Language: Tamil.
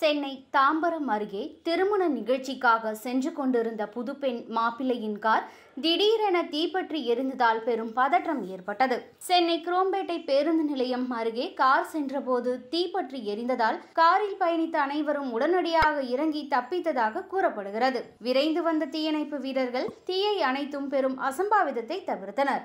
சென்னை தாம்பரம் அருகே திருமண நிகழ்ச்சிக்காக சென்று கொண்டிருந்த புதுப்பெண் மாப்பிள்ளையின் கார் திடீரென தீப்பற்றி எரிந்ததால் பெரும் பதற்றம் ஏற்பட்டது. சென்னை குரோம்பேட்டை பேருந்து நிலையம் அருகே கார் சென்றபோது தீப்பற்றி எரிந்ததால் காரில் பயணித்த அனைவரும் உடனடியாக இறங்கி தப்பித்ததாக கூறப்படுகிறது. விரைந்து வந்த தீயணைப்பு வீரர்கள் தீயை அணைத்தும் பெரும் அசம்பாவிதத்தை தவிர்த்தனர்.